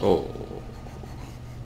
おう